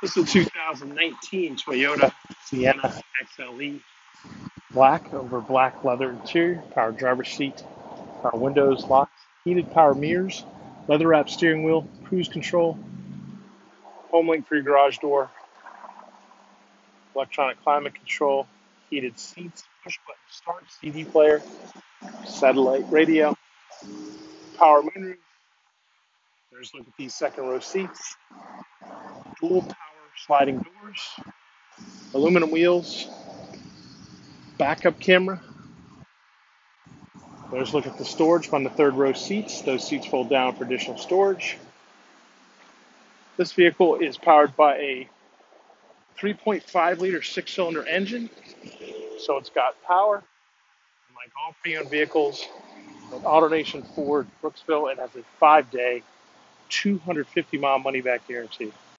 This is a 2019 Toyota Sienna XLE black over black leather interior, power driver's seat, power windows, locks, heated power mirrors, leather wrapped steering wheel, cruise control, home link for your garage door, electronic climate control, heated seats, push button start, CD player, satellite radio, power moonroof. There's look at these second row seats, dual sliding doors, aluminum wheels, backup camera. There's look at the storage on the third row seats. Those seats fold down for additional storage. This vehicle is powered by a 3.5 liter six cylinder engine. So it's got power. And like all pre-owned vehicles, with AutoNation Ford Brooksville, it has a five day, 250 mile money back guarantee.